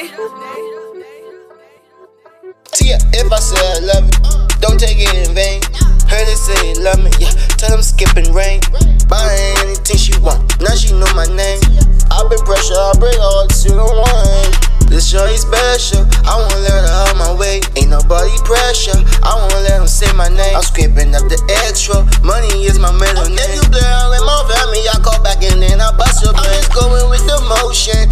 Tia, if I say I love you, don't take it in vain. Heard they say love me, yeah. Tell them skipping rain. Buying anything she want, now she know my name. I've been pressure, I break all to the one. This shorty special, I won't let her out my way. Ain't nobody pressure, I won't let them say my name. I'm scraping up the extra, money is my middle name. If you play around with my family, I call back and then I bust your brain. I'm just going with the motion,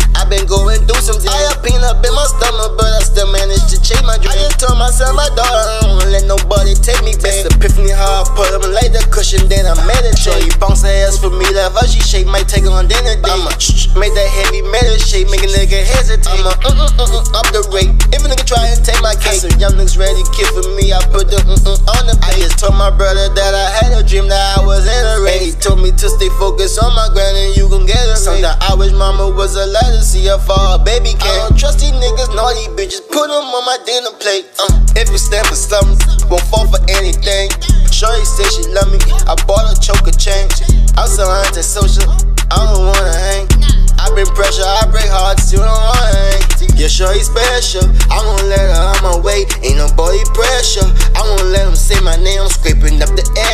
told my daughter, I don't let nobody take me back. It's epiphany how I put up and lay the cushion, then I meditate. You bounce her ass for me, that she shake, might take on dinner date. I'ma make that heavy metal shake, make a nigga hesitate. I'ma mm mm mm mm up the rate. If a nigga try and take my cake, some young niggas ready kill for me. I put the mm mm on the plate. I just told my brother that I had a dream that I was in a race. He told me to stay focused on my grind and you gon' get it. Sometimes I wish mama was alive to see her for a baby cake. I don't trust these niggas, bitches. Put them on my dinner plate. Uh, if you stand for something, won't fall for anything. Shorty say she love me. I bought a choker chain. I'm so antisocial. I don't wanna hang. I've been pressure, I break hearts, you don't wanna hang. Yeah, shorty special. I won't let her on my way. Ain't no body pressure. I won't let them say my name. I'm scraping up the extra.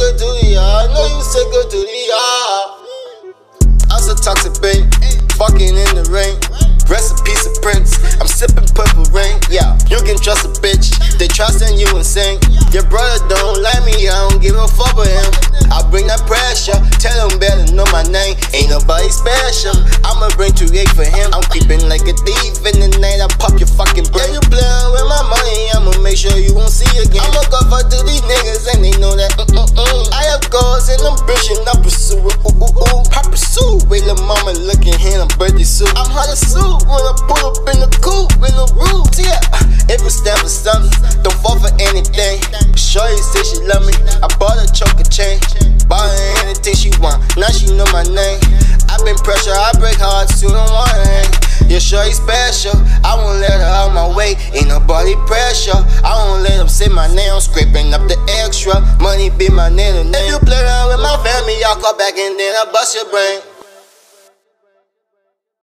Go do ya. I know you said go do ya. I'm so toxic, babe. Fucking in the rain. Recipes of prince. I'm sipping purple rain. Yeah, you can trust a bitch. They trusting you insane. Your brother don't like me. I don't give a fuck with him. I bring that pressure. Tell him better know my name. Ain't nobody special. I'ma bring 2 8 for him. I'm creeping like a thief in the night. I pop your and ambition. I pursue it. Ooh, ooh, ooh. I pursue. it. Wait, little mama looking here. I'm birthday suit. I'm hot as sue when I pull up in the coupe in the roof. Yeah, it's stand for something, don't fall for anything. Shorty say she love me. I bought a choker chain. Bought her anything she want. Now she know my name. I've been pressure. I break hearts. You don't hang. Yeah, shorty special. I won't let her out my way. Ain't nobody pressure. I won't let them say my name. I'm scraping up the extra. Money be my name. If you play I'll call back and then I'll bust your brain.